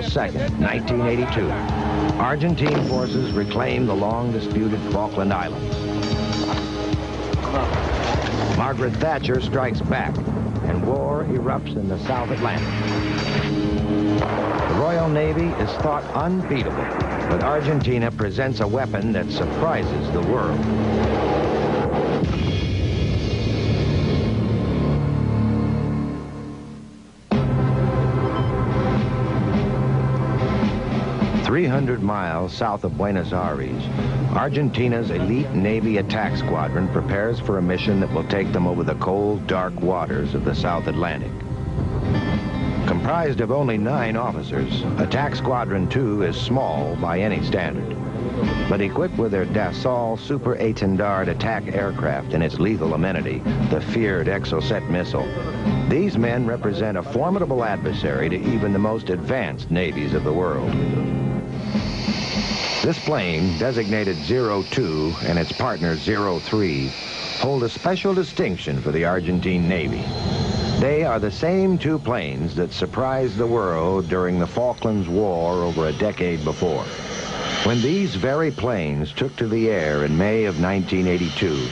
April 2nd, 1982. Argentine forces reclaim the long-disputed Falkland Islands. Margaret Thatcher strikes back, and war erupts in the South Atlantic. The Royal Navy is thought unbeatable, but Argentina presents a weapon that surprises the world. 300 miles south of Buenos Aires, Argentina's elite Navy attack squadron prepares for a mission that will take them over the cold, dark waters of the South Atlantic. Comprised of only nine officers, Attack Squadron 2 is small by any standard. But equipped with their Dassault Super Étendard attack aircraft and its lethal amenity, the feared Exocet missile, these men represent a formidable adversary to even the most advanced navies of the world. This plane, designated 02 and its partner 03, hold a special distinction for the Argentine Navy. They are the same two planes that surprised the world during the Falklands War over a decade before. When these very planes took to the air in May of 1982,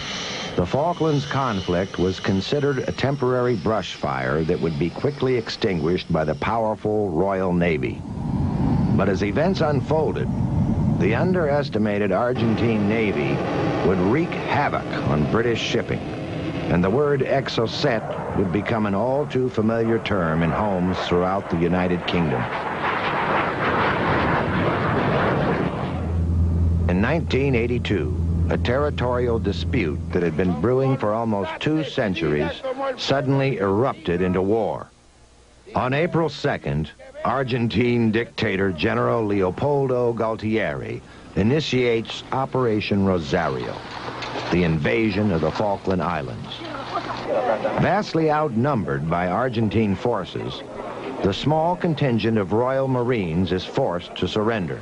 the Falklands conflict was considered a temporary brush fire that would be quickly extinguished by the powerful Royal Navy. But as events unfolded, the underestimated Argentine Navy would wreak havoc on British shipping, and the word exocet would become an all too familiar term in homes throughout the United Kingdom. In 1982, a territorial dispute that had been brewing for almost two centuries suddenly erupted into war. On April 2nd, Argentine dictator General Leopoldo Galtieri initiates Operation Rosario, the invasion of the Falkland Islands. Vastly outnumbered by Argentine forces, the small contingent of Royal Marines is forced to surrender,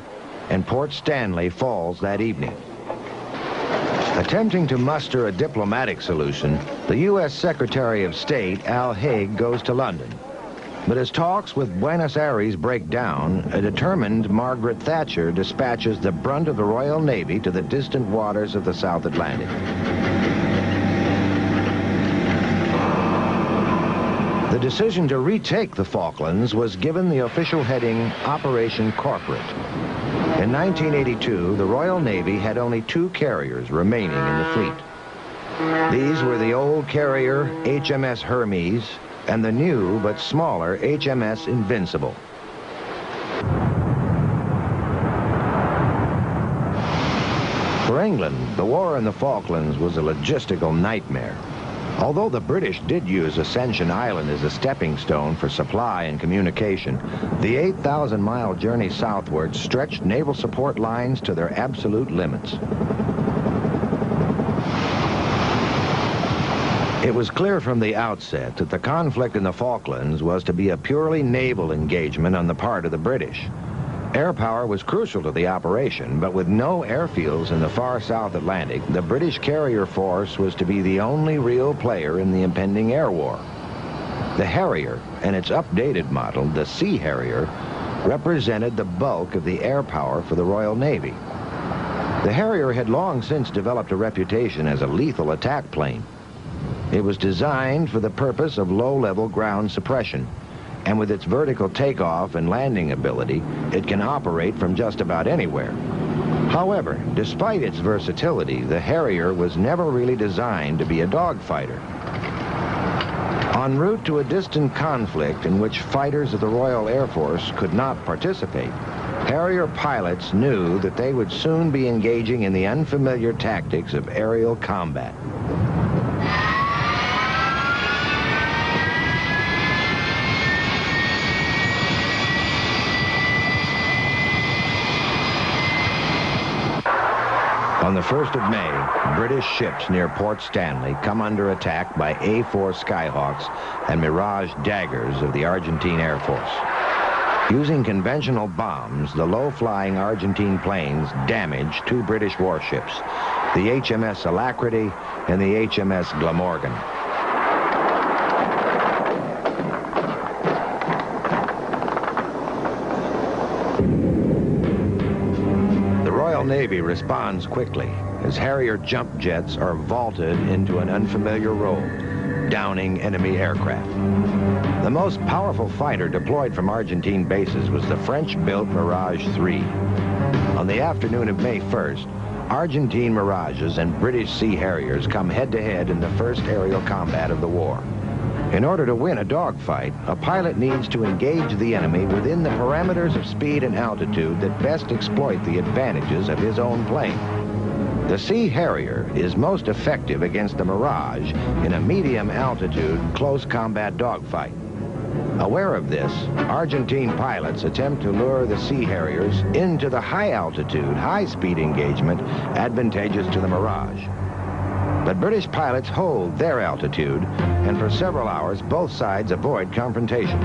and Port Stanley falls that evening. Attempting to muster a diplomatic solution, the U.S. Secretary of State, Al Haig, goes to London but as talks with Buenos Aires break down, a determined Margaret Thatcher dispatches the brunt of the Royal Navy to the distant waters of the South Atlantic. The decision to retake the Falklands was given the official heading Operation Corporate. In 1982, the Royal Navy had only two carriers remaining in the fleet. These were the old carrier HMS Hermes and the new but smaller HMS Invincible. For England, the war in the Falklands was a logistical nightmare. Although the British did use Ascension Island as a stepping stone for supply and communication, the 8,000-mile journey southward stretched naval support lines to their absolute limits. It was clear from the outset that the conflict in the Falklands was to be a purely naval engagement on the part of the British. Air power was crucial to the operation, but with no airfields in the far South Atlantic, the British carrier force was to be the only real player in the impending air war. The Harrier and its updated model, the Sea Harrier, represented the bulk of the air power for the Royal Navy. The Harrier had long since developed a reputation as a lethal attack plane. It was designed for the purpose of low-level ground suppression, and with its vertical takeoff and landing ability, it can operate from just about anywhere. However, despite its versatility, the Harrier was never really designed to be a dogfighter. En route to a distant conflict in which fighters of the Royal Air Force could not participate, Harrier pilots knew that they would soon be engaging in the unfamiliar tactics of aerial combat. On the 1st of May, British ships near Port Stanley come under attack by A-4 Skyhawks and Mirage Daggers of the Argentine Air Force. Using conventional bombs, the low-flying Argentine planes damage two British warships, the HMS Alacrity and the HMS Glamorgan. Navy responds quickly as Harrier jump jets are vaulted into an unfamiliar role, downing enemy aircraft. The most powerful fighter deployed from Argentine bases was the French-built Mirage 3. On the afternoon of May 1st, Argentine Mirages and British Sea Harriers come head-to-head -head in the first aerial combat of the war. In order to win a dogfight, a pilot needs to engage the enemy within the parameters of speed and altitude that best exploit the advantages of his own plane. The Sea Harrier is most effective against the Mirage in a medium altitude close combat dogfight. Aware of this, Argentine pilots attempt to lure the Sea Harriers into the high altitude, high speed engagement advantageous to the Mirage. But British pilots hold their altitude, and for several hours, both sides avoid confrontation.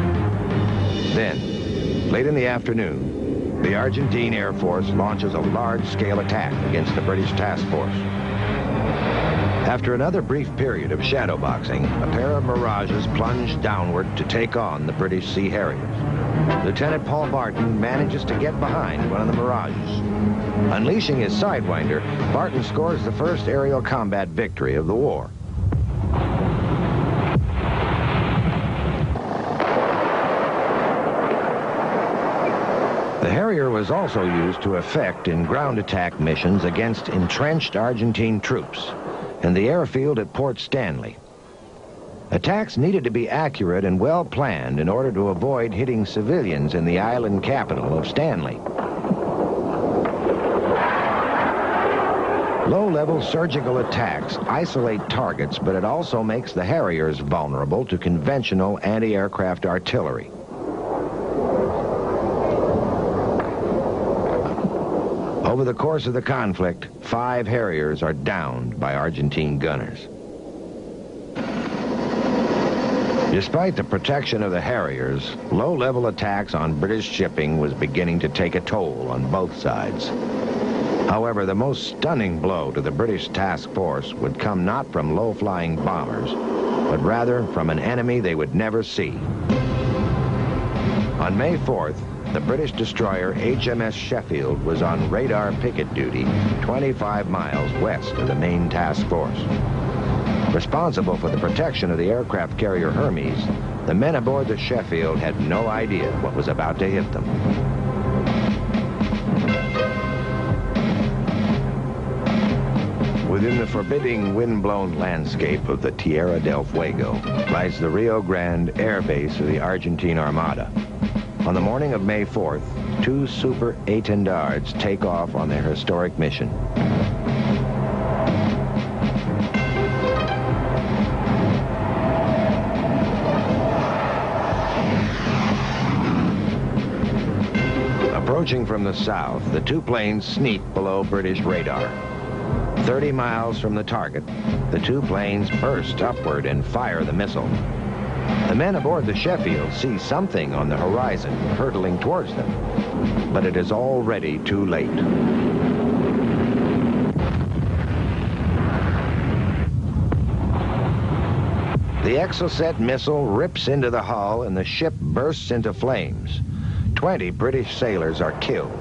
Then, late in the afternoon, the Argentine Air Force launches a large-scale attack against the British task force. After another brief period of shadowboxing, a pair of Mirages plunge downward to take on the British Sea Harriers. Lieutenant Paul Barton manages to get behind one of the Mirages. Unleashing his Sidewinder, Barton scores the first aerial combat victory of the war. The Harrier was also used to effect in ground attack missions against entrenched Argentine troops and the airfield at Port Stanley. Attacks needed to be accurate and well planned in order to avoid hitting civilians in the island capital of Stanley. Low-level surgical attacks isolate targets, but it also makes the Harriers vulnerable to conventional anti-aircraft artillery. Over the course of the conflict, five Harriers are downed by Argentine gunners. Despite the protection of the Harriers, low-level attacks on British shipping was beginning to take a toll on both sides. However, the most stunning blow to the British task force would come not from low-flying bombers, but rather from an enemy they would never see. On May 4th, the British destroyer HMS Sheffield was on radar picket duty 25 miles west of the main task force. Responsible for the protection of the aircraft carrier Hermes, the men aboard the Sheffield had no idea what was about to hit them. Within the forbidding wind-blown landscape of the Tierra del Fuego lies the Rio Grande air base of the Argentine Armada. On the morning of May 4th, two Super Étendards take off on their historic mission. Approaching from the south, the two planes sneak below British radar. 30 miles from the target, the two planes burst upward and fire the missile. The men aboard the Sheffield see something on the horizon hurtling towards them, but it is already too late. The Exocet missile rips into the hull and the ship bursts into flames. 20 British sailors are killed.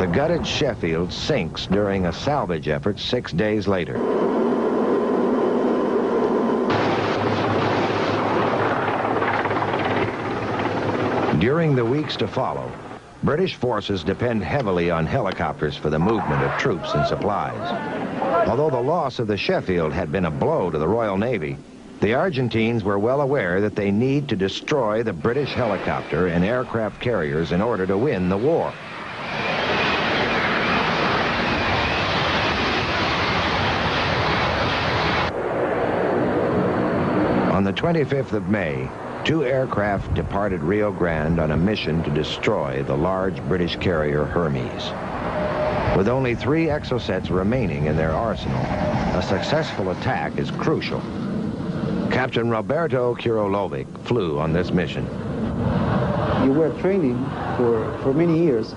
The gutted Sheffield sinks during a salvage effort six days later. During the weeks to follow, British forces depend heavily on helicopters for the movement of troops and supplies. Although the loss of the Sheffield had been a blow to the Royal Navy, the Argentines were well aware that they need to destroy the British helicopter and aircraft carriers in order to win the war. On the 25th of May, Two aircraft departed Rio Grande on a mission to destroy the large British carrier Hermes. With only three exocets remaining in their arsenal, a successful attack is crucial. Captain Roberto Curilovic flew on this mission. You were training for, for many years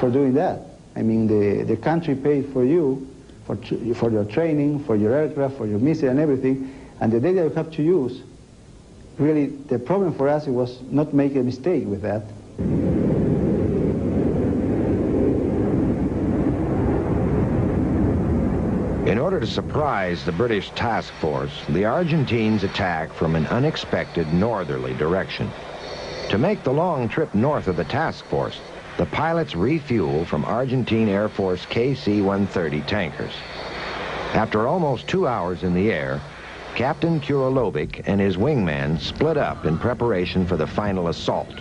for doing that. I mean, the, the country paid for you, for, for your training, for your aircraft, for your missile and everything, and the data you have to use really the problem for us was not make a mistake with that. To surprise the British task force, the Argentines attack from an unexpected northerly direction. To make the long trip north of the task force, the pilots refuel from Argentine Air Force KC-130 tankers. After almost two hours in the air, Captain Curilovic and his wingman split up in preparation for the final assault.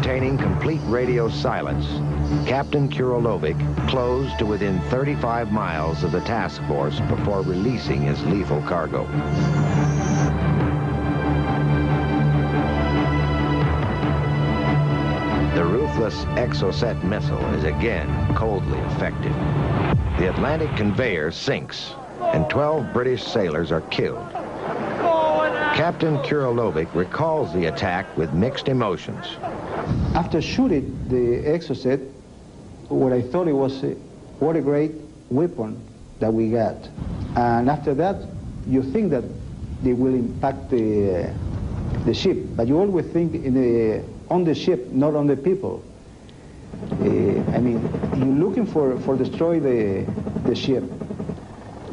Maintaining complete radio silence, Captain Curilovic closed to within 35 miles of the task force before releasing his lethal cargo. The ruthless Exocet missile is again coldly effective. The Atlantic conveyor sinks, and 12 British sailors are killed. Captain Curilovic recalls the attack with mixed emotions. After shooting the Exocet, what I thought it was, a, what a great weapon that we got. And after that, you think that they will impact the, uh, the ship, but you always think in the, on the ship, not on the people. Uh, I mean, you're looking for, for destroy the, the ship.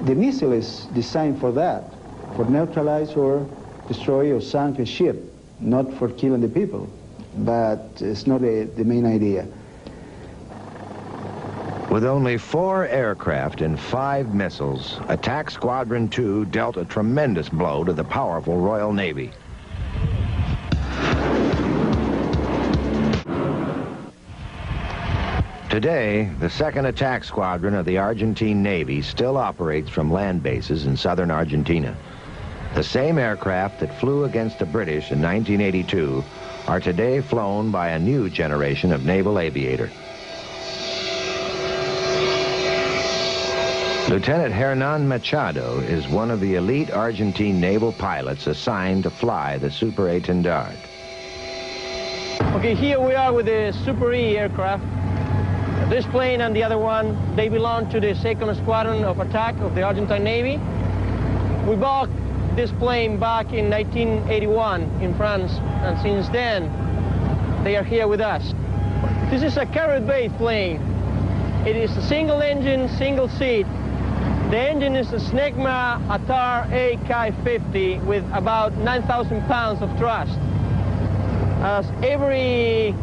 The missile is designed for that, for neutralize or destroy or sink a ship, not for killing the people. But it's not a, the main idea. With only four aircraft and five missiles, Attack Squadron 2 dealt a tremendous blow to the powerful Royal Navy. Today, the 2nd Attack Squadron of the Argentine Navy still operates from land bases in southern Argentina. The same aircraft that flew against the British in 1982 are today flown by a new generation of naval aviator. Lieutenant Hernan Machado is one of the elite Argentine naval pilots assigned to fly the Super Étendard. Okay, here we are with the Super E aircraft. This plane and the other one, they belong to the second squadron of attack of the Argentine Navy. We bought this plane back in 1981 in France, and since then, they are here with us. This is a carrier-based plane. It is a single engine, single seat. The engine is a SNECMA Atar AK-50 with about 9,000 pounds of thrust. As every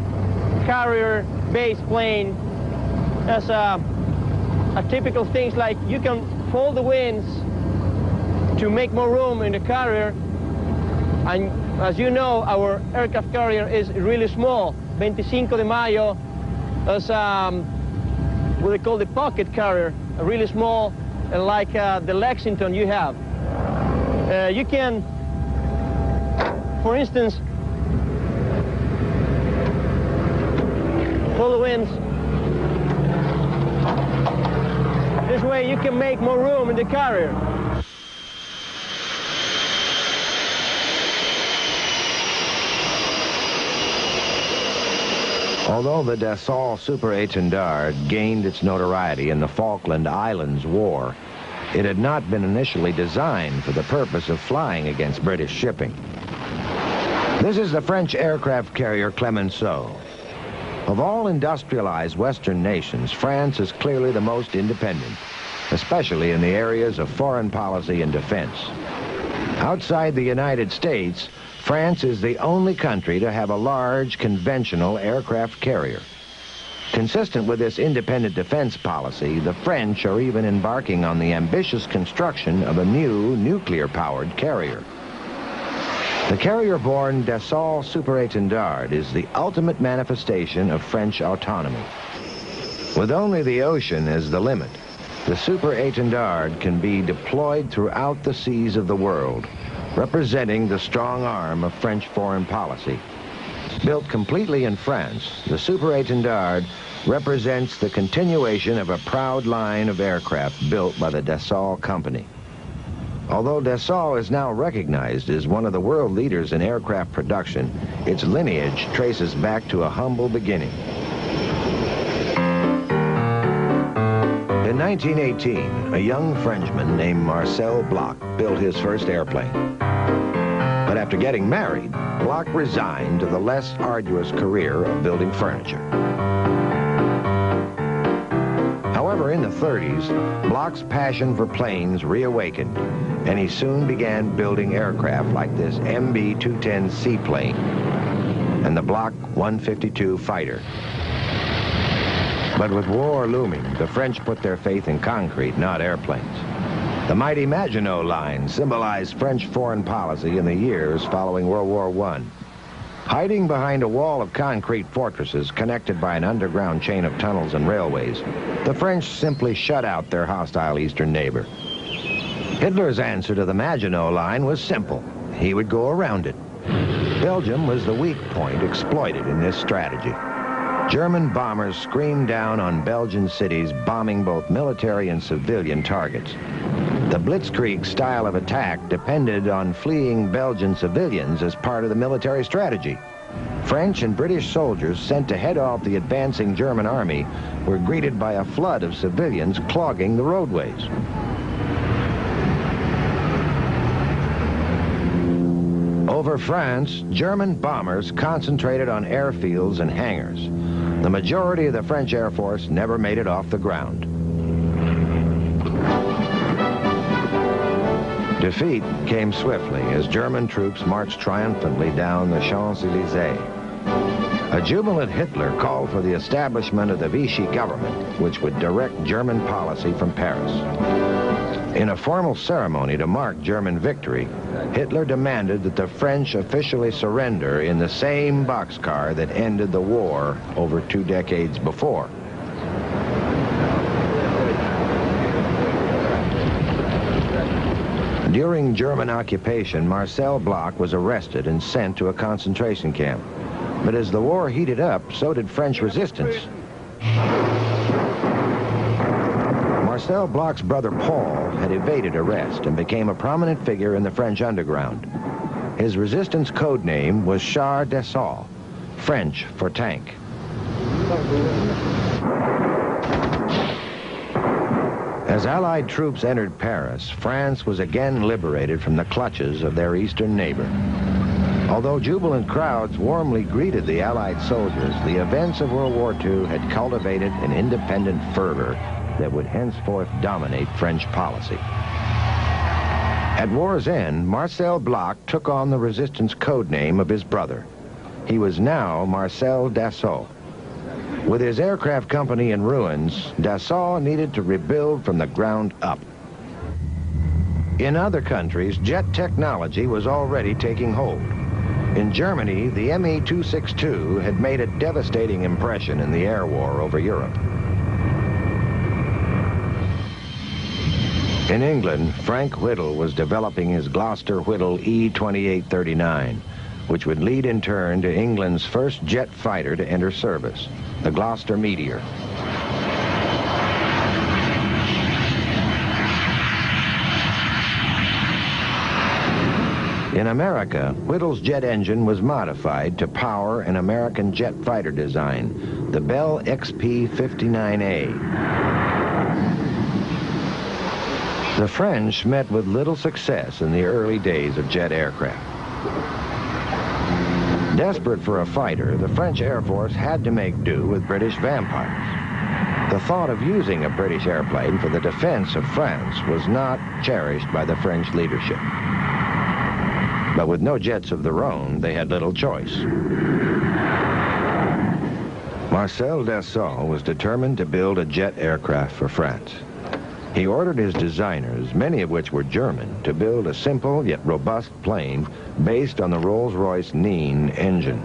carrier-based plane has a, uh, a typical things like you can fold the wings to make more room in the carrier. And as you know, our aircraft carrier is really small. 25 de Mayo is um, what they call the pocket carrier, really small like uh, the Lexington you have. Uh, you can, for instance, pull the winds. This way you can make more room in the carrier. Although the Dassault Super Étendard gained its notoriety in the Falkland Islands War, it had not been initially designed for the purpose of flying against British shipping. This is the French aircraft carrier Clemenceau. Of all industrialized Western nations, France is clearly the most independent, especially in the areas of foreign policy and defense. Outside the United States, France is the only country to have a large conventional aircraft carrier. Consistent with this independent defense policy, the French are even embarking on the ambitious construction of a new nuclear-powered carrier. The carrier-borne Dassault Super Étendard is the ultimate manifestation of French autonomy. With only the ocean as the limit, the Super Étendard can be deployed throughout the seas of the world, representing the strong arm of French foreign policy. Built completely in France, the Super Étendard represents the continuation of a proud line of aircraft built by the Dassault company. Although Dassault is now recognized as one of the world leaders in aircraft production, its lineage traces back to a humble beginning. In 1918, a young Frenchman named Marcel Bloch built his first airplane. After getting married, Bloch resigned to the less arduous career of building furniture. However, in the 30s, Bloch's passion for planes reawakened, and he soon began building aircraft like this MB-210 seaplane and the Bloch 152 fighter. But with war looming, the French put their faith in concrete, not airplanes. The mighty Maginot Line symbolized French foreign policy in the years following World War I. Hiding behind a wall of concrete fortresses connected by an underground chain of tunnels and railways, the French simply shut out their hostile eastern neighbor. Hitler's answer to the Maginot Line was simple. He would go around it. Belgium was the weak point exploited in this strategy. German bombers screamed down on Belgian cities, bombing both military and civilian targets. The Blitzkrieg style of attack depended on fleeing Belgian civilians as part of the military strategy. French and British soldiers sent to head off the advancing German army were greeted by a flood of civilians clogging the roadways. Over France, German bombers concentrated on airfields and hangars. The majority of the French Air Force never made it off the ground. Defeat came swiftly as German troops marched triumphantly down the Champs-Élysées. A jubilant Hitler called for the establishment of the Vichy government, which would direct German policy from Paris. In a formal ceremony to mark German victory, Hitler demanded that the French officially surrender in the same boxcar that ended the war over two decades before. During German occupation, Marcel Bloch was arrested and sent to a concentration camp. But as the war heated up, so did French resistance. Marcel Bloch's brother Paul had evaded arrest and became a prominent figure in the French underground. His resistance code name was Char d'Assaut, French for tank. As Allied troops entered Paris, France was again liberated from the clutches of their eastern neighbor. Although jubilant crowds warmly greeted the Allied soldiers, the events of World War II had cultivated an independent fervor that would henceforth dominate French policy. At war's end, Marcel Bloch took on the resistance code name of his brother. He was now Marcel Dassault. With his aircraft company in ruins, Dassault needed to rebuild from the ground up. In other countries, jet technology was already taking hold. In Germany, the Me-262 had made a devastating impression in the air war over Europe. In England, Frank Whittle was developing his Gloster Whittle E-2839, which would lead in turn to England's first jet fighter to enter service, the Gloster Meteor. In America, Whittle's jet engine was modified to power an American jet fighter design, the Bell XP-59A. The French met with little success in the early days of jet aircraft. Desperate for a fighter, the French Air Force had to make do with British Vampires. The thought of using a British airplane for the defense of France was not cherished by the French leadership. But with no jets of their own, they had little choice. Marcel Dassault was determined to build a jet aircraft for France. He ordered his designers, many of which were German, to build a simple yet robust plane based on the Rolls-Royce Nene engine.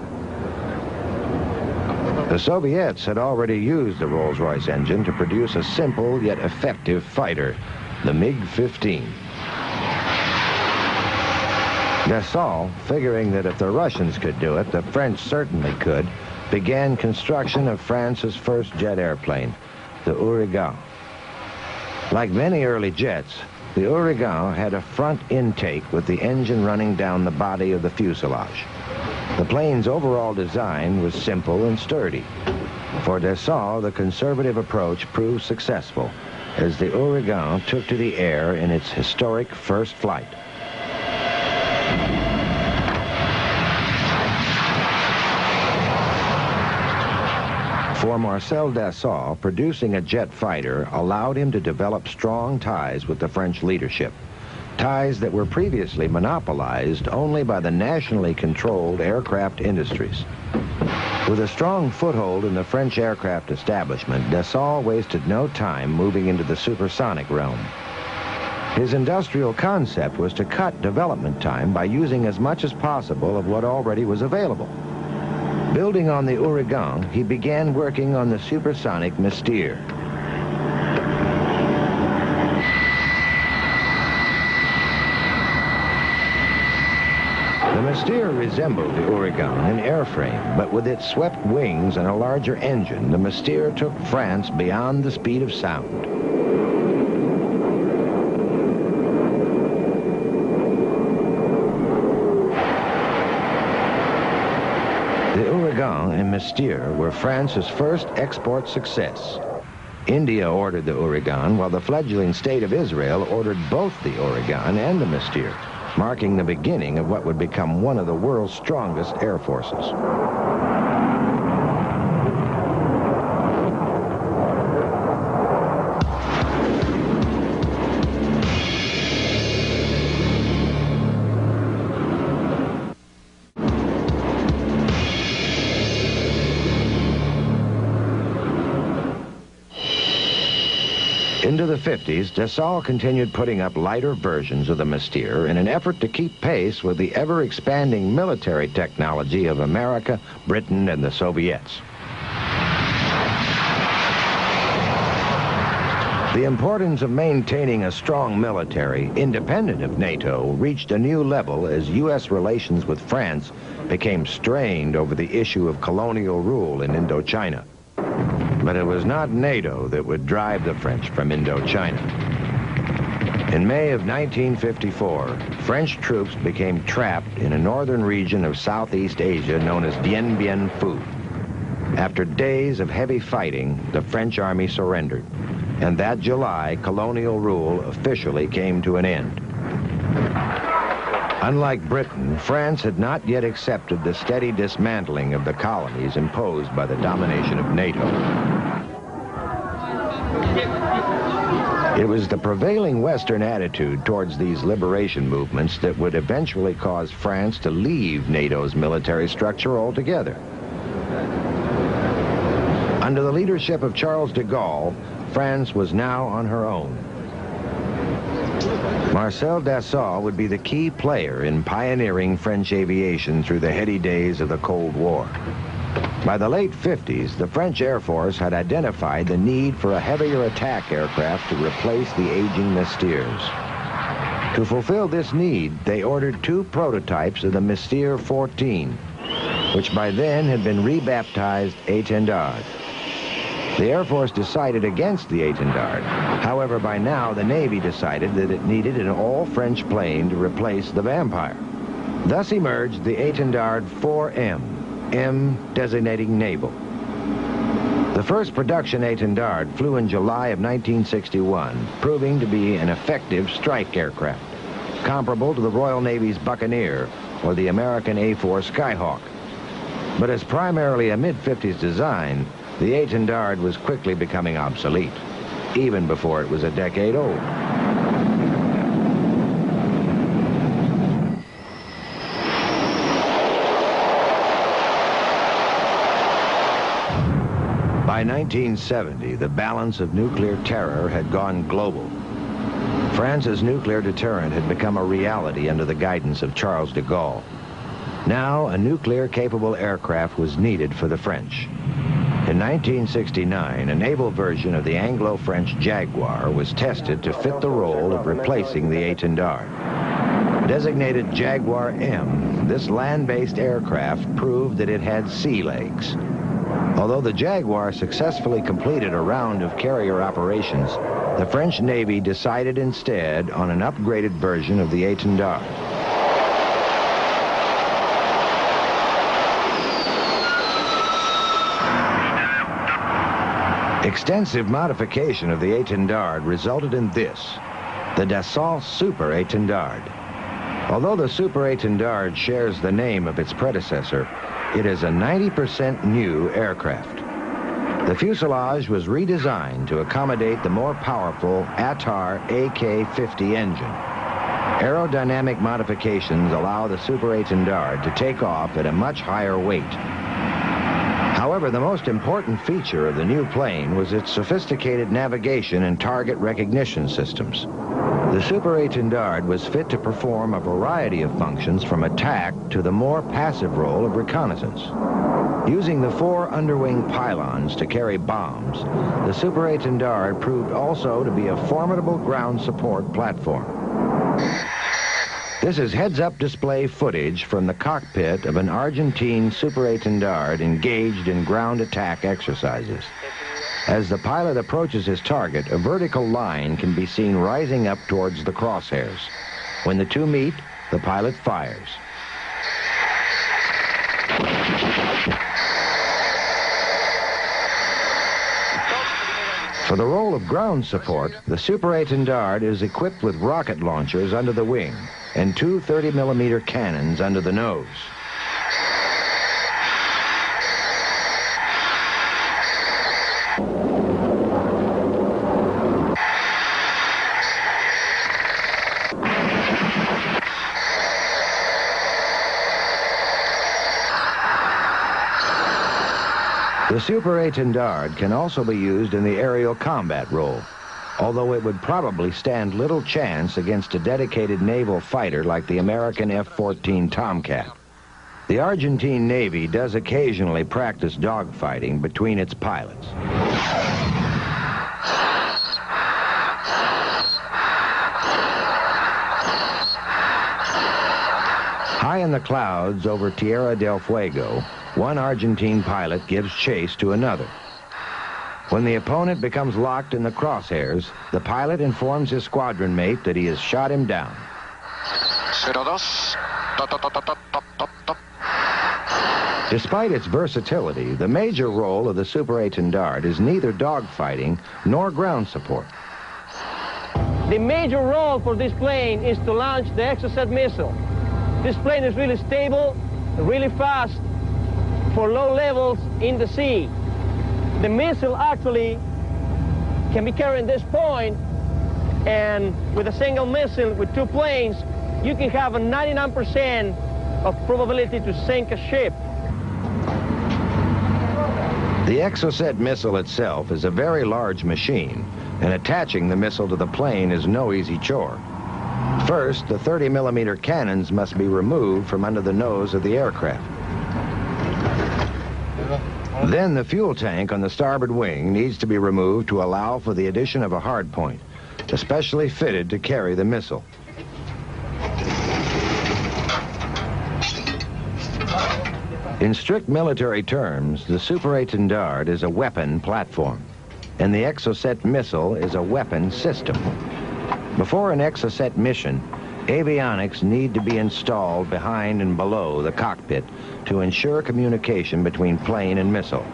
The Soviets had already used the Rolls-Royce engine to produce a simple yet effective fighter, the MiG-15. Dassault, figuring that if the Russians could do it, the French certainly could, began construction of France's first jet airplane, the Ouragan. Like many early jets, the Ouragan had a front intake with the engine running down the body of the fuselage. The plane's overall design was simple and sturdy. For Dassault, the conservative approach proved successful as the Ouragan took to the air in its historic first flight. For Marcel Dassault, producing a jet fighter allowed him to develop strong ties with the French leadership. Ties that were previously monopolized only by the nationally controlled aircraft industries. With a strong foothold in the French aircraft establishment, Dassault wasted no time moving into the supersonic realm. His industrial concept was to cut development time by using as much as possible of what already was available. Building on the Ouragan, he began working on the supersonic Mystère. The Mystère resembled the Ouragan in airframe, but with its swept wings and a larger engine, the Mystère took France beyond the speed of sound. The Ouragan and Mystère were France's first export success. India ordered the Ouragan, while the fledgling state of Israel ordered both the Ouragan and the Mystère, marking the beginning of what would become one of the world's strongest air forces. 50s, Dassault continued putting up lighter versions of the Mystère in an effort to keep pace with the ever-expanding military technology of America, Britain, and the Soviets. The importance of maintaining a strong military, independent of NATO, reached a new level as U.S. relations with France became strained over the issue of colonial rule in Indochina. But it was not NATO that would drive the French from Indochina. In May of 1954, French troops became trapped in a northern region of Southeast Asia known as Dien Bien Phu. After days of heavy fighting, the French army surrendered, and that July, colonial rule officially came to an end. Unlike Britain, France had not yet accepted the steady dismantling of the colonies imposed by the domination of NATO. It was the prevailing Western attitude towards these liberation movements that would eventually cause France to leave NATO's military structure altogether. Under the leadership of Charles de Gaulle, France was now on her own. Marcel Dassault would be the key player in pioneering French aviation through the heady days of the Cold War. By the late 50s, the French Air Force had identified the need for a heavier attack aircraft to replace the aging Mystères. To fulfill this need, they ordered two prototypes of the Mystère 14, which by then had been rebaptized Étendard. The Air Force decided against the Étendard. However, by now, the Navy decided that it needed an all-French plane to replace the Vampire. Thus emerged the Étendard 4M, M designating naval. The first production Étendard flew in July of 1961, proving to be an effective strike aircraft, comparable to the Royal Navy's Buccaneer or the American A-4 Skyhawk. But as primarily a mid-50s design, the Étendard was quickly becoming obsolete, even before it was a decade old. By 1970, the balance of nuclear terror had gone global. France's nuclear deterrent had become a reality under the guidance of Charles de Gaulle. Now, a nuclear-capable aircraft was needed for the French. In 1969, a naval version of the Anglo-French Jaguar was tested to fit the role of replacing the Étendard. Designated Jaguar M, this land-based aircraft proved that it had sea legs. Although the Jaguar successfully completed a round of carrier operations, the French Navy decided instead on an upgraded version of the Étendard. Extensive modification of the Étendard resulted in this, the Dassault Super Étendard. Although the Super Étendard shares the name of its predecessor, it is a 90% new aircraft. The fuselage was redesigned to accommodate the more powerful Atar AK-50 engine. Aerodynamic modifications allow the Super 8 Dard to take off at a much higher weight. However, the most important feature of the new plane was its sophisticated navigation and target recognition systems. The Super Étendard was fit to perform a variety of functions from attack to the more passive role of reconnaissance. Using the four underwing pylons to carry bombs, the Super Étendard proved also to be a formidable ground support platform. This is heads-up display footage from the cockpit of an Argentine Super Étendard engaged in ground attack exercises. As the pilot approaches his target, a vertical line can be seen rising up towards the crosshairs. When the two meet, the pilot fires. For the role of ground support, the Super Étendard is equipped with rocket launchers under the wing and two 30-millimeter cannons under the nose. The Super Étendard can also be used in the aerial combat role, although it would probably stand little chance against a dedicated naval fighter like the American F-14 Tomcat. The Argentine Navy does occasionally practice dogfighting between its pilots. High in the clouds over Tierra del Fuego, one Argentine pilot gives chase to another. When the opponent becomes locked in the crosshairs, the pilot informs his squadron mate that he has shot him down. 02. Top, top, top, top, top, top, top. Despite its versatility, the major role of the Super Étendard is neither dogfighting nor ground support. The major role for this plane is to launch the Exocet missile. This plane is really stable, really fast, for low levels in the sea. The missile actually can be carried this point, and with a single missile with two planes, you can have a 99% of probability to sink a ship. The Exocet missile itself is a very large machine, and attaching the missile to the plane is no easy chore. First, the 30 millimeter cannons must be removed from under the nose of the aircraft. Then the fuel tank on the starboard wing needs to be removed to allow for the addition of a hardpoint, especially fitted to carry the missile. In strict military terms, the Super Étendard is a weapon platform, and the Exocet missile is a weapon system. Before an Exocet mission, avionics need to be installed behind and below the cockpit to ensure communication between plane and missile.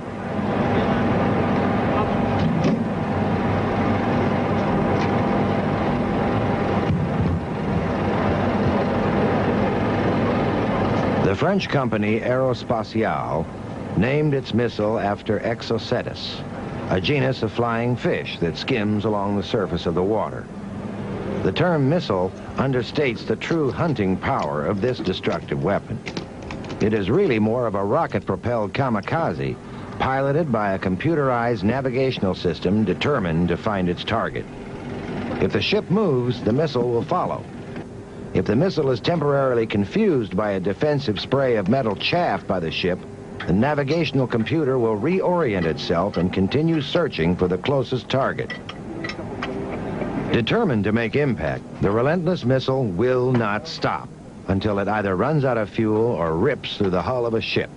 The French company Aerospatiale named its missile after Exocetus, a genus of flying fish that skims along the surface of the water. The term missile understates the true hunting power of this destructive weapon. It is really more of a rocket-propelled kamikaze piloted by a computerized navigational system determined to find its target. If the ship moves, the missile will follow. If the missile is temporarily confused by a defensive spray of metal chaff by the ship, the navigational computer will reorient itself and continue searching for the closest target. Determined to make impact, the relentless missile will not stop until it either runs out of fuel or rips through the hull of a ship.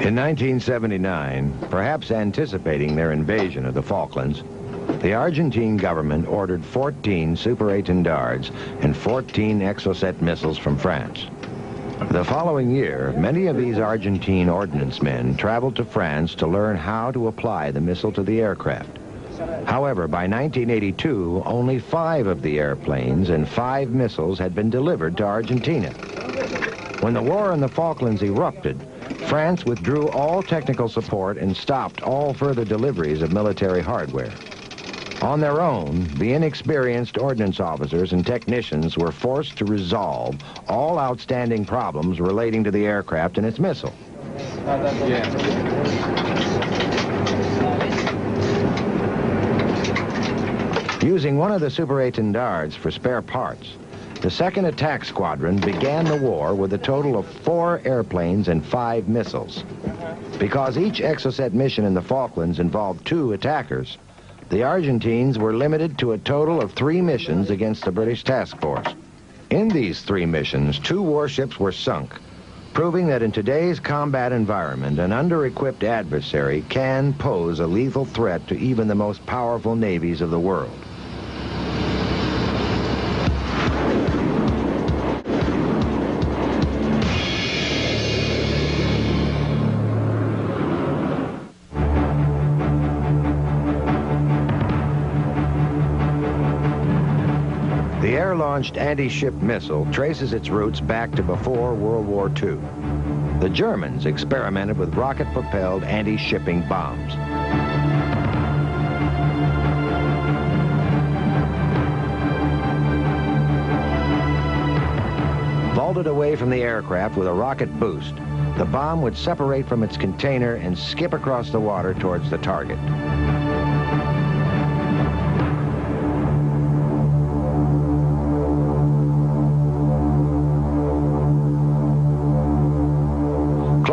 In 1979, perhaps anticipating their invasion of the Falklands, the Argentine government ordered 14 Super Étendards and 14 Exocet missiles from France. The following year, many of these Argentine ordnance men traveled to France to learn how to apply the missile to the aircraft. However, by 1982, only five of the airplanes and five missiles had been delivered to Argentina. When the war in the Falklands erupted, France withdrew all technical support and stopped all further deliveries of military hardware. On their own, the inexperienced ordnance officers and technicians were forced to resolve all outstanding problems relating to the aircraft and its missile. Using one of the Super Étendards for spare parts, the 2nd Attack Squadron began the war with a total of four airplanes and five missiles. Because each Exocet mission in the Falklands involved two attackers, the Argentines were limited to a total of three missions against the British task force. In these three missions, two warships were sunk, proving that in today's combat environment, an under-equipped adversary can pose a lethal threat to even the most powerful navies of the world. Launched anti-ship missile traces its roots back to before World War II. The Germans experimented with rocket-propelled anti-shipping bombs. Vaulted away from the aircraft with a rocket boost, the bomb would separate from its container and skip across the water towards the target.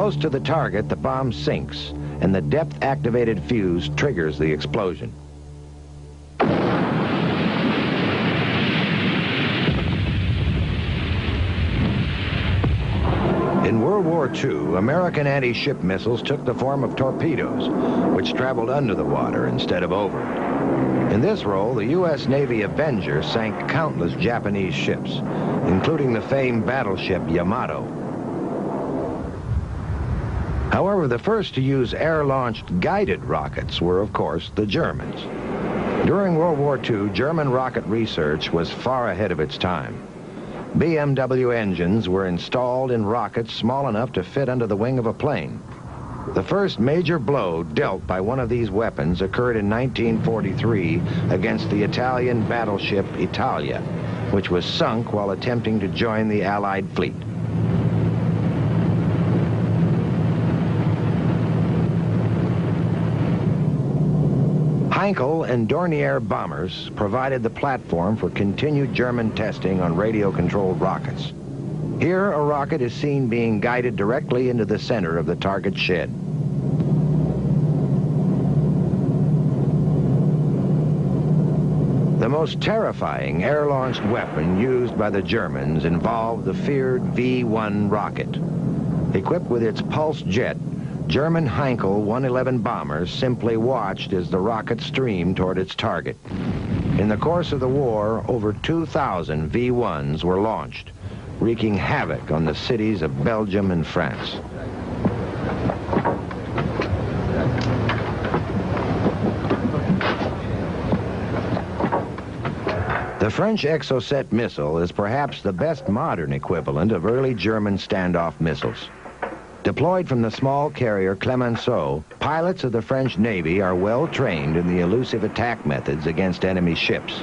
Close to the target, the bomb sinks, and the depth-activated fuse triggers the explosion. In World War II, American anti-ship missiles took the form of torpedoes, which traveled under the water instead of over it. In this role, the U.S. Navy Avenger sank countless Japanese ships, including the famed battleship Yamato, However, the first to use air-launched guided rockets were, of course, the Germans. During World War II, German rocket research was far ahead of its time. BMW engines were installed in rockets small enough to fit under the wing of a plane. The first major blow dealt by one of these weapons occurred in 1943 against the Italian battleship Italia, which was sunk while attempting to join the Allied fleet. Heinkel and Dornier bombers provided the platform for continued German testing on radio-controlled rockets. Here, a rocket is seen being guided directly into the center of the target shed. The most terrifying air-launched weapon used by the Germans involved the feared V-1 rocket. Equipped with its pulse jet, German Heinkel 111 bombers simply watched as the rocket streamed toward its target. In the course of the war, over 2,000 V-1s were launched, wreaking havoc on the cities of Belgium and France. The French Exocet missile is perhaps the best modern equivalent of early German standoff missiles. Deployed from the small carrier Clemenceau, pilots of the French Navy are well trained in the elusive attack methods against enemy ships.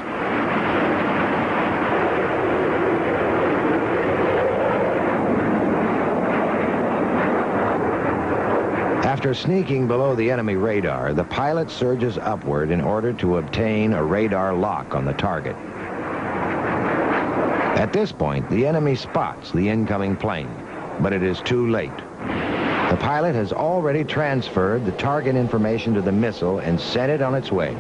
After sneaking below the enemy radar, the pilot surges upward in order to obtain a radar lock on the target. At this point, the enemy spots the incoming plane, but it is too late. The pilot has already transferred the target information to the missile and sent it on its way.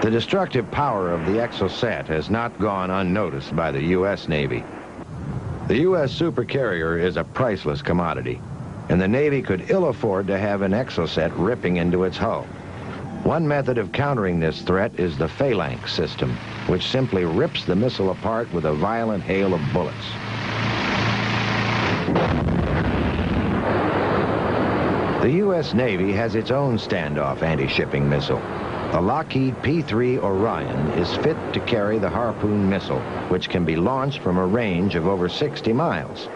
The destructive power of the Exocet has not gone unnoticed by the U.S. Navy. The U.S. supercarrier is a priceless commodity and the Navy could ill afford to have an exocet ripping into its hull. One method of countering this threat is the phalanx system, which simply rips the missile apart with a violent hail of bullets. The U.S. Navy has its own standoff anti-shipping missile. The Lockheed P-3 Orion is fit to carry the Harpoon missile, which can be launched from a range of over 60 miles.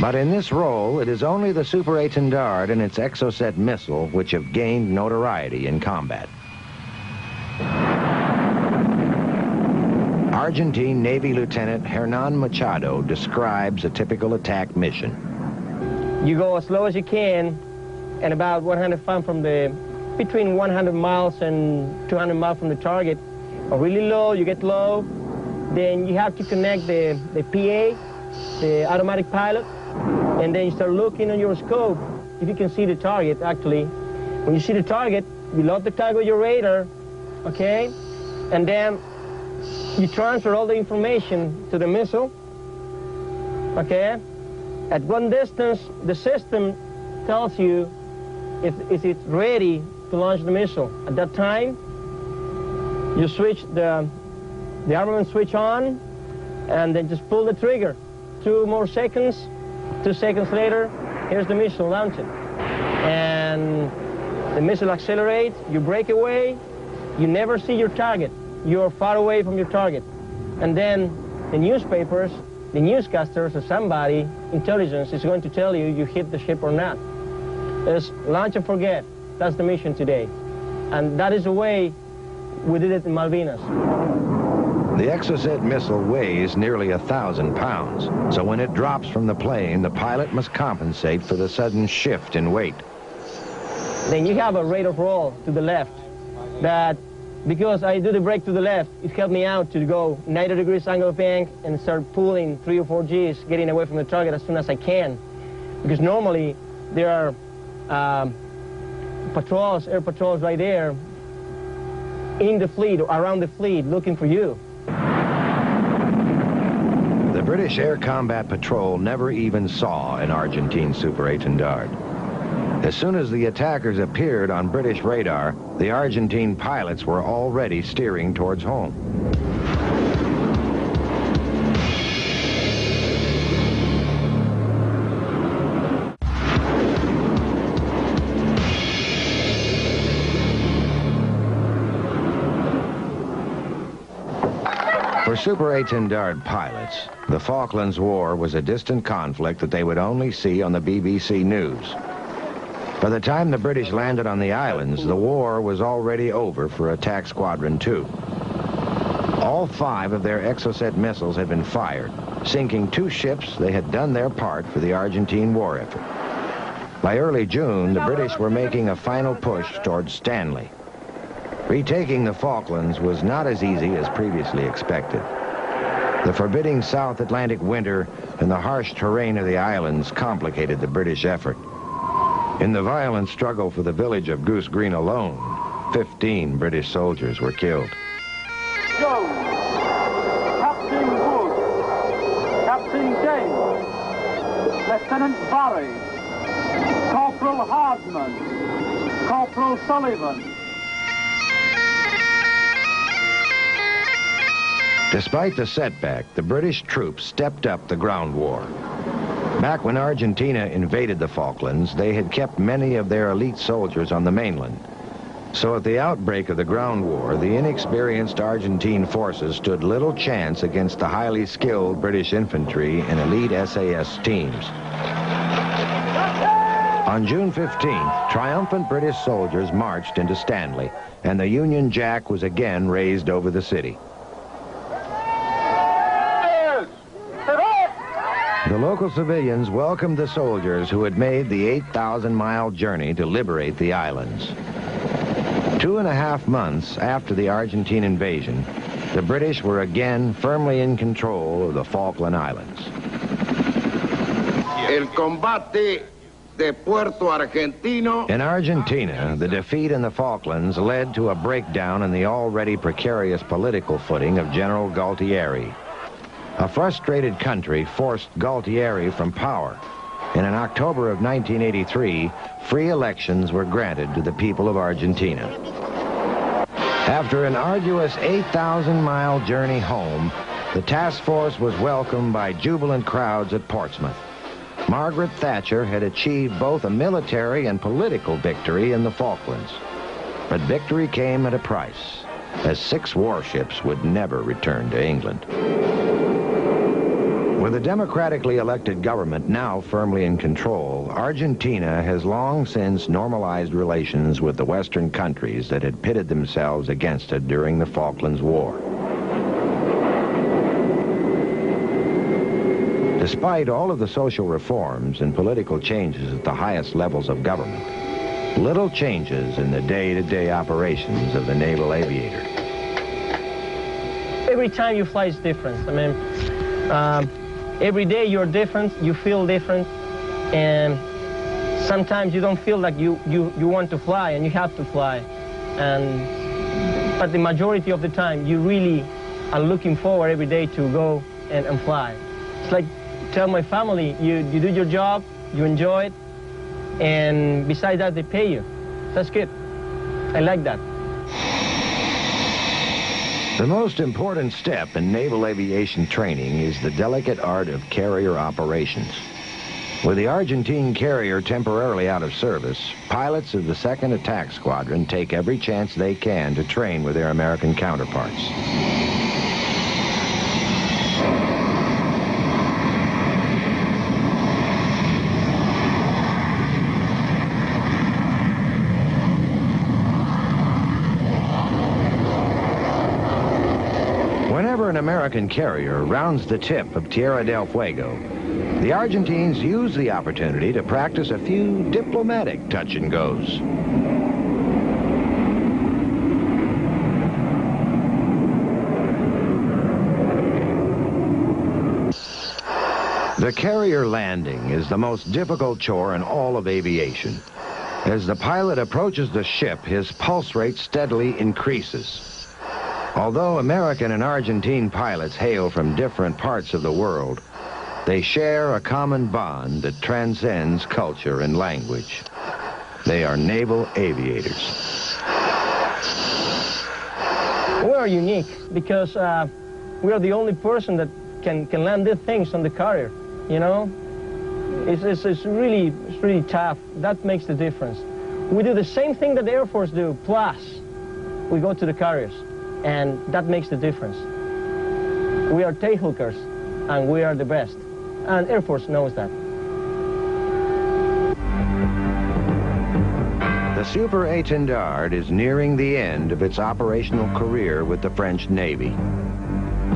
But in this role, it is only the Super Étendard and its Exocet missile which have gained notoriety in combat. Argentine Navy Lieutenant Hernan Machado describes a typical attack mission. You go as slow as you can and about 105 from the, between 100 miles and 200 miles from the target. Or really low, you get low, then you have to connect the, the PA, the automatic pilot, and then you start looking on your scope if you can see the target actually. When you see the target, you load the target with your radar, okay? And then you transfer all the information to the missile, okay? At one distance, the system tells you if, if it's ready to launch the missile. At that time, you switch the, the armament switch on and then just pull the trigger. Two more seconds, Two seconds later, here's the missile launching. And the missile accelerates, you break away, you never see your target. You're far away from your target. And then the newspapers, the newscasters or somebody, intelligence, is going to tell you you hit the ship or not. It's launch and forget. That's the mission today. And that is the way we did it in Malvinas. The Exocet missile weighs nearly a thousand pounds, so when it drops from the plane, the pilot must compensate for the sudden shift in weight. Then you have a rate of roll to the left that because I do the brake to the left, it helped me out to go 90 degrees angle of bank and start pulling three or four Gs, getting away from the target as soon as I can. Because normally there are um, patrols, air patrols right there in the fleet or around the fleet looking for you. British Air Combat Patrol never even saw an Argentine Super Étendard. As soon as the attackers appeared on British radar, the Argentine pilots were already steering towards home. Super Étendard pilots, the Falklands War was a distant conflict that they would only see on the BBC News. By the time the British landed on the islands, the war was already over for Attack Squadron 2. All five of their Exocet missiles had been fired. Sinking two ships, they had done their part for the Argentine war effort. By early June, the British were making a final push towards Stanley. Retaking the Falklands was not as easy as previously expected. The forbidding South Atlantic winter and the harsh terrain of the islands complicated the British effort. In the violent struggle for the village of Goose Green alone, 15 British soldiers were killed. Jones, Captain Wood, Captain James, Lieutenant Barry, Corporal Hardman, Corporal Sullivan, Despite the setback, the British troops stepped up the ground war. Back when Argentina invaded the Falklands, they had kept many of their elite soldiers on the mainland. So at the outbreak of the ground war, the inexperienced Argentine forces stood little chance against the highly skilled British infantry and elite SAS teams. On June 15th, triumphant British soldiers marched into Stanley, and the Union Jack was again raised over the city. The local civilians welcomed the soldiers who had made the 8,000-mile journey to liberate the islands. Two and a half months after the Argentine invasion, the British were again firmly in control of the Falkland Islands. El combate de Puerto Argentino. In Argentina, the defeat in the Falklands led to a breakdown in the already precarious political footing of General Galtieri. A frustrated country forced Galtieri from power. And in October of 1983, free elections were granted to the people of Argentina. After an arduous 8,000-mile journey home, the task force was welcomed by jubilant crowds at Portsmouth. Margaret Thatcher had achieved both a military and political victory in the Falklands. But victory came at a price, as six warships would never return to England. With a democratically elected government now firmly in control, Argentina has long since normalized relations with the Western countries that had pitted themselves against it during the Falklands War. Despite all of the social reforms and political changes at the highest levels of government, little changes in the day-to-day -day operations of the naval aviator. Every time you fly is different. I mean, um, every day you're different, you feel different, and sometimes you don't feel like you, you, you want to fly and you have to fly. And, but the majority of the time, you really are looking forward every day to go and, and fly. It's like tell my family, you, you do your job, you enjoy it, and besides that, they pay you. That's good. I like that. The most important step in naval aviation training is the delicate art of carrier operations. With the Argentine carrier temporarily out of service, pilots of the 2nd Attack Squadron take every chance they can to train with their American counterparts. an American carrier rounds the tip of Tierra del Fuego, the Argentines use the opportunity to practice a few diplomatic touch and goes. The carrier landing is the most difficult chore in all of aviation. As the pilot approaches the ship, his pulse rate steadily increases. Although American and Argentine pilots hail from different parts of the world, they share a common bond that transcends culture and language. They are naval aviators. We are unique because uh, we are the only person that can, can land these things on the carrier, you know? It's, it's, it's, really, it's really tough. That makes the difference. We do the same thing that the Air Force do, plus we go to the carriers and that makes the difference. We are tail hookers, and we are the best, and Air Force knows that. The Super Étendard is nearing the end of its operational career with the French Navy.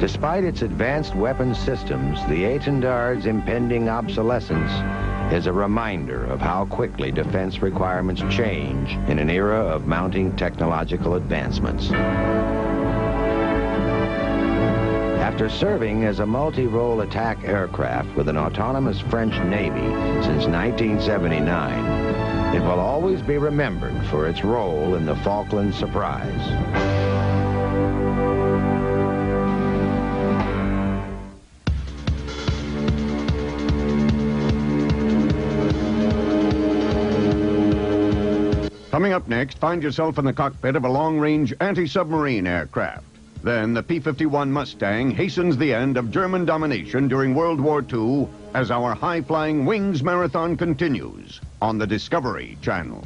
Despite its advanced weapons systems, the Étendard's impending obsolescence is a reminder of how quickly defense requirements change in an era of mounting technological advancements. After serving as a multi-role attack aircraft with an autonomous French Navy since 1979, it will always be remembered for its role in the Falkland Surprise. Coming up next, find yourself in the cockpit of a long-range anti-submarine aircraft. Then the P-51 Mustang hastens the end of German domination during World War II as our high-flying wings marathon continues on the Discovery Channel.